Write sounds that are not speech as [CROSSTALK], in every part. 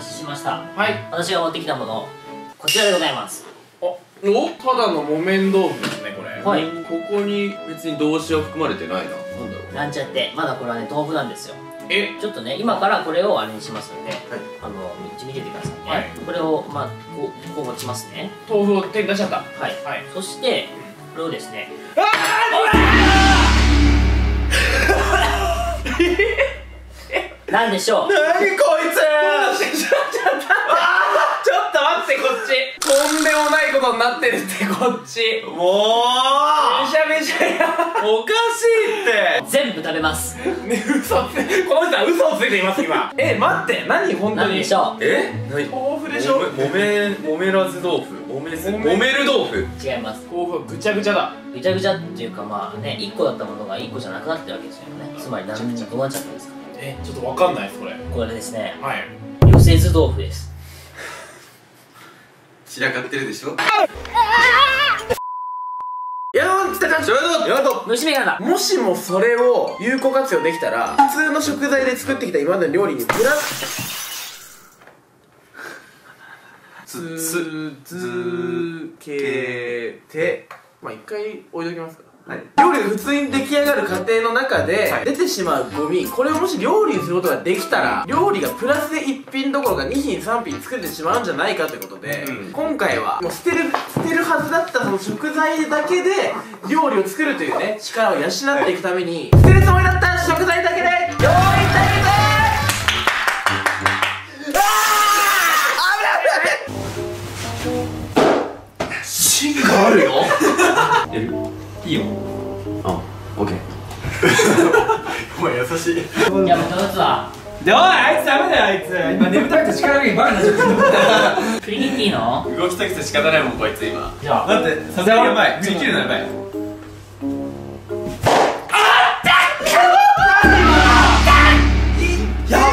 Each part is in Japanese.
しました。はい。私が持ってきたものこちらでございます。おおただの木綿豆腐ですねこれ。はい。ここに別に動詞は含まれてないな。なんだろうなんちゃってまだこれはね豆腐なんですよ。え？ちょっとね今からこれをあれにしますので、あの見見ててくださいね、はい。これをまあこうこう持ちますね。豆腐を手に出しちゃった。はい。はい。そしてこれをですね。な [LAUGHS] んでしょう？なにこいつ！ちょっと待ってこっち。とんでもないことになってるってこっち。もめちゃめちゃやうおかしいって！全部食べます。ね嘘つこの人は嘘をついています今。え待って何本当に？でしょえ？何？豆腐でしょ？もめもめもめらず豆腐。もめずもめる豆腐。う違います。豆腐はぐちゃぐちゃだ。ぐちゃぐちゃっていうかまあね1個だったものが1個じゃなくなってるわけですよね。つまり何にどうなっちゃ。ったんですか？えちょっとわかんないですこれ。これですね。はい。寄せず豆腐です。散らかってるでしょ？[LAUGHS] やろうってたちょう。どやろう虫眼鏡だもしもそれを有効活用できたら普通の食材で作ってきた今までの料理にプラスつ続けてまあ一回置いときますかはい。料理が普通に出来上がる過程の中ではい。出てしまうゴミこれをもし料理にすることができたら料理がプラスで1品どころか2品3品作れてしまうんじゃないかということで、うん。今回はもう捨てる捨てるはずだったその食材だけで料理を作るというね力を養っていくために捨てるつもりだった食材だけで料理して芯があるよ。[LAUGHS] やる？いいよ。あオッケーお前優しい。いやもう一つは。でおいあいつダメだよあいつ。今眠たくて力がいいバカになっちゃった。振り切っていいの？動きたくて仕方ないもんこいつ今。じゃあ。だってさすがにやばい。振り切るのやばい。や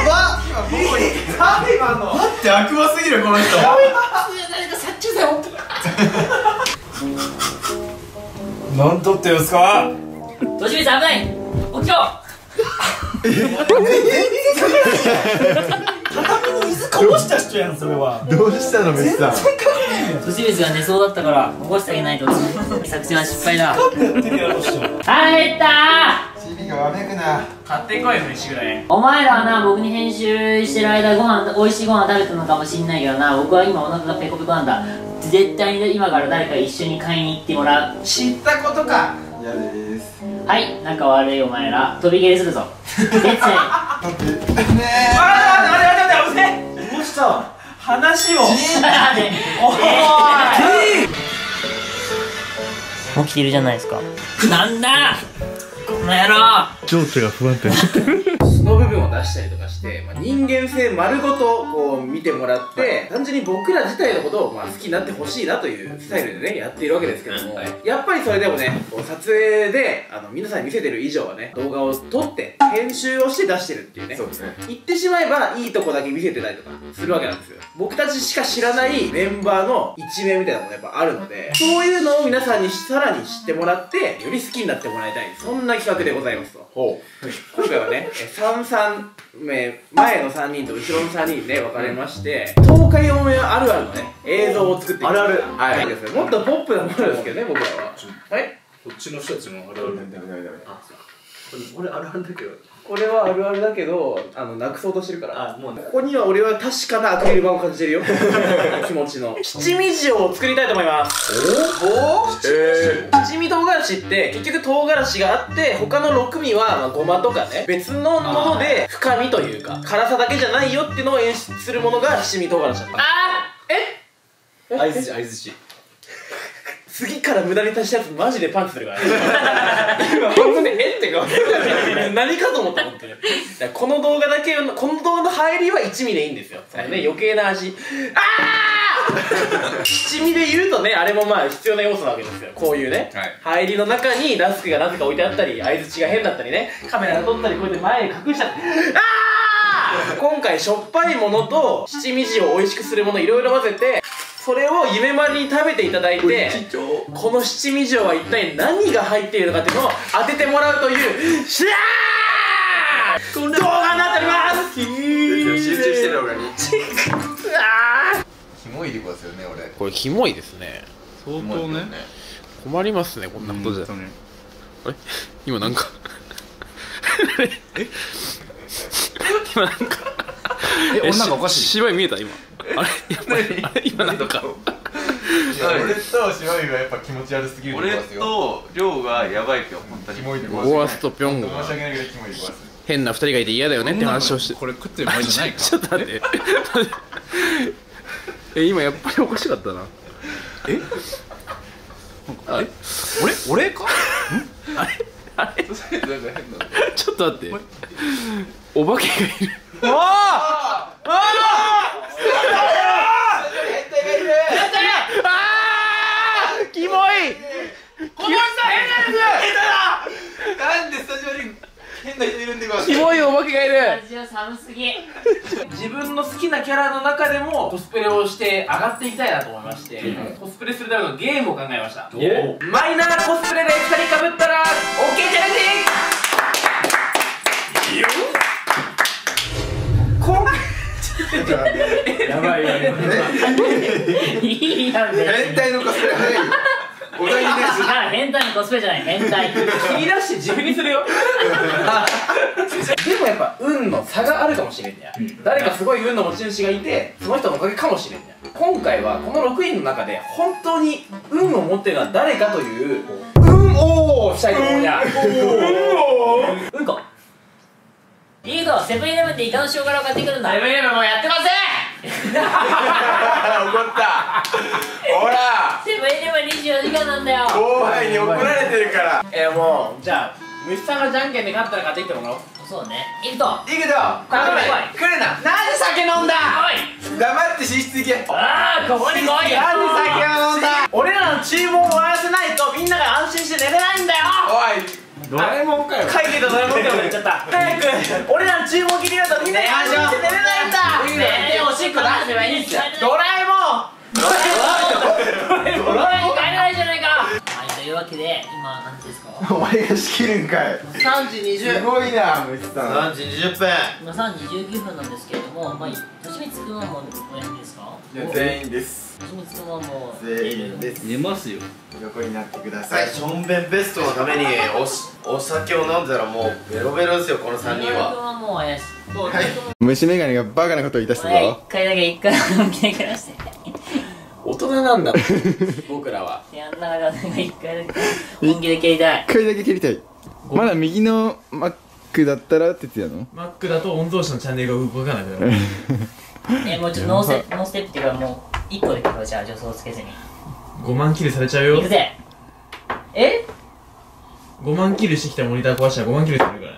ば今の。待って悪魔すぎるこの人。な [LAUGHS] んとってんすか？としみさん危ない。起きろ。水こぼした人やんそれはどうしたのメスさんとしみが寝そうだったから起こしてあげないと作戦は失敗だ入ったがわめくな買ってこい飯ぐらいお前らはな僕に編集してる間ご飯美味しいご飯食べてるのかもしんないけどな僕は今お腹がペコペコなんだ絶対に今から誰か一緒に買いに行ってもらう。知ったことか。嫌です。はい仲悪いお前ら。飛び蹴りするぞ。[LAUGHS] 決意待って。ねあれあれあれあれ危ねどうした？話を。ね起きてるじゃないですか。なんだ。この野郎。情緒が不安定素の部分を出したりとかして、まあ、人間性丸ごとこう見てもらって、単純に僕ら自体のことをまあ好きになってほしいなというスタイルでねやっているわけですけども、やっぱりそれでもねこう撮影であの皆さんに見せてる以上はね動画を撮って編集をして出してるっていうねそうですね。言ってしまえばいいとこだけ見せてたりとかするわけなんですよ。僕たちしか知らないメンバーの一面みたいなものがやっぱあるのでそういうのを皆さんにさらに知ってもらってより好きになってもらいたい。そんな企画でございますと。ほ今回はね33名前の3人と後ろの3人で分かれまして東海オンエアあるあるのね。映像を作ってあるある。はい。そうですねもっとポップなものですけどね僕らは。はい。こっちの人たちもあれある。ダメダメダメ俺あるあるだけど。これはあるあるだけどあのなくそうとしてるから。あもうね。ここには俺は確かなアクリル板を感じてるよ。[LAUGHS] 気持ちの。七味塩を作りたいと思います。おおえ七味唐辛子って結局唐辛子があって他の6味はまあごまとかね。別のもので深みというか辛さだけじゃないよっていうのを演出するものが七味唐辛子だった。あえ？相づち相づち次から無駄に足したやつマジでパンチするからね。[LAUGHS] 今本当にえって顔何かと思った本当に。この動画だけこの動画の入りは一味でいいんですよ。そのね。余計な味。ああ七味で言うとねあれもまあ必要な要素なわけですよ。こういうね、はい。入りの中にラスクがなぜか置いてあったり相づちが変だったりね。カメラが撮ったりこうやって前に隠しちゃってあー！今回しょっぱいものと七味塩を美味しくするものいろいろ混ぜてそれを夢まりに食べていただいてこの七味塩は一体何が入っているのかっていうのを当ててもらうというシャー動画になっております!集中してる俺に。モいでこすよね俺。これキモいですね。相当ね。困りますねこんなことじゃ。あれ今なんか。え？今なんか。え [LAUGHS] 俺なんかおかしい？芝居見えた？今あれ？[LAUGHS] やっぱりあれ今なんか。いや俺と白いがやっぱ気持ち悪すぎるで俺こすよ。と亮がやばいって本当にキモいでゴアスとピョンゴが申し訳ないけどキモいで変な二人がいて嫌だよねって話。をしてこれ食ってる場合じゃないか。[LAUGHS] ちょっと待って。え今やっぱりおかしかったな。え？あれ俺？俺か？[LAUGHS] あれ？あれ？ちょっと待って。お化けがいる。あーキモいなんでスタジオに変な人いるんでキモいお化けがいる。スタジオ寒すぎ。自分の好きなキャラの中でもコスプレをして上がっていきたいなと思いまして、コスプレするためのゲームを考えました。マイナーコスプレで2人かぶったら OK チャレンジやばい変態のコスプレ早いよお題にね違う変態のコスプレじゃない。変態。切り出して自分にするよ。でもやっぱ運の差があるかもしれんねや、誰かすごい運の持ち主がいてその人のおかげかもしれんねや。今回はこの6人の中で本当に運を持ってるのは誰かという運王をしたいと思うにゃうんこ。いいぞセブンイレブンでイカの塩辛を買ってくるんだセブンイレブンもうやってません怒ったほら。セブンイレブン24時間なんだよ。後輩に怒られてるから。えー、もうじゃあ虫さんがじゃんけんで勝ったら買ってきてもらおうそうね。いくといくぞ。ここに来い来るな。なんで酒飲んだ？おい。黙って寝室行け。ああここに来いよ。なんで酒を飲んだ？俺らの注文を終わらせないとみんなが安心して寝れないんだよ。おい。ドラえもんかよ。会議とドラえもんって言っちゃった。[LAUGHS] 早く。俺らの注文聞いてみるとみんなが安心して寝れないんだ。ねえおしっこ出せばいいんですよ。ドラえもんドラえもん帰れないじゃないかはいというわけで今何時ですかお前が仕切るんかい3時20すごいな虫さん3時20分今3時19分なんですけれどもまあとしみつくんはもうお休みですか全員ですとしみつくんはもう全員です寝ますよ横になってくださいしょんべんベストのためにおしお酒を飲んだらもうベロベロですよこの3人ははも怪しい虫眼鏡がバカなことを言い出したぞ一回だけ一回本気で暮らして人なんだ [LAUGHS] 僕らは。やんなかった一回だけ。本気で蹴りたい。一回だけ切りたい。まだ右のマックだったら哲也の？マックだと御曹司のチャンネルが動かなくなる。え [LAUGHS] もうちょっとノーステノーステップっていうかもう一個で結構じゃあ助走つけずに。5万キルされちゃうよ。行くぜ。え？5万キルしてきたモニター壊したら5万キルされるからね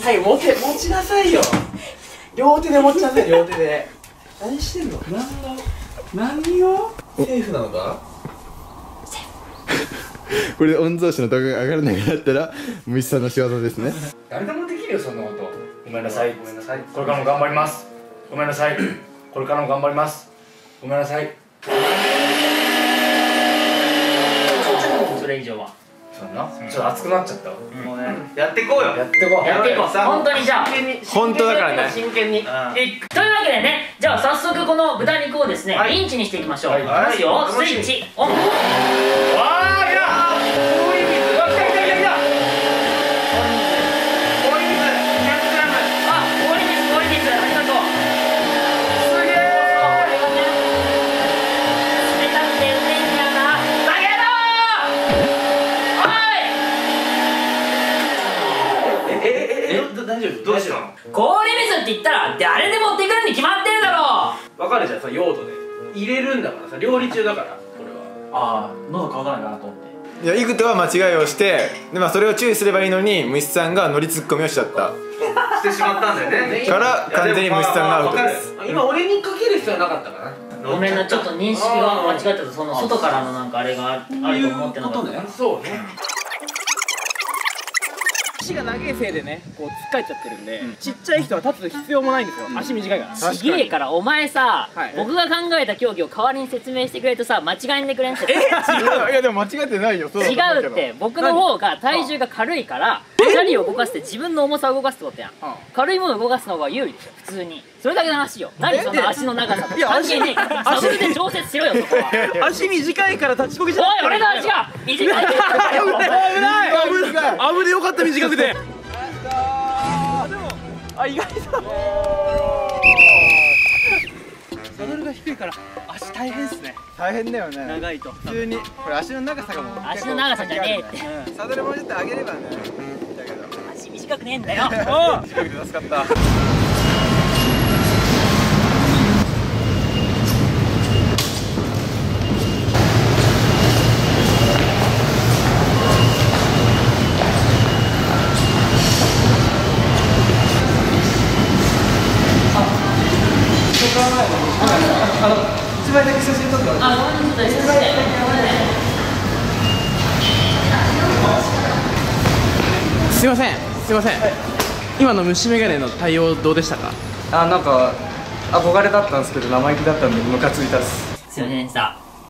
はい持て持ちなさいよ両手で持ちなさい両手で。何してんの何の何をセーフなのか？これで御曹司の動画が上がらなくなったら虫さんの仕業ですね。誰でもできるよそんなこと。ごめんなさい。ごめんなさい。これからも頑張ります。ごめんなさい。これからも頑張ります。ごめんなさいそれ以上はそな。ちょっと熱くなっちゃったわ。もうね。やっていこうよ。やってこう。やっていこう。本当にじゃあ。本当だからね。真剣にえというわけでねじゃあ早速この豚肉をですね、ミンチにしていきましょう、い、きますよ、スイッチオンるんだからさ料理中だからこれは。ああ喉乾かないかなと思って。いやイグトは間違いをしてで、まあ、それを注意すればいいのに虫さんが乗りツッコミをしちゃった。してしまったんだよね。から完全に虫さんがアウトです。今俺にかける必要はなかったかな。ごめんなちょっと認識が間違ってた。その外からのなんかあれがああると思ってなかったそうね足が長いせいでねこうつっかえちゃってるんで、ちっちゃい人は立つ必要もないんですよ、足短いから。ちげえからお前さ、はい。僕が考えた競技を代わりに説明してくれるとさ間違えんでくれんっていやいやでも間違ってないよ。そうだと思うけど。違うって。僕の方が体重が軽いからチャリを動かして自分の重さを動かすってことやん。軽いものを動かすの方が有利でしょ普通に。それだけの話よ。何その足の長さと関係ねえから。サドルで調節しろよそこは。足短いから立ちこぎじゃおい俺の足が短い。危ない危ない。危ない。危ねよかった短くてあ意外と。サドルが低いから足大変っすね。大変だよね。長いと。普通に。これ足の長さがもう足の長さじゃねえって。えサドルもうちょっと上げればね。だけど足短くねえんだよ。近くで助かった一枚だけ写真撮ってあごめんすいません。すいません、今の虫眼鏡の対応どうでしたか？あなんか憧れだったんですけど生意気だったんでムカついたっす。すいませんでした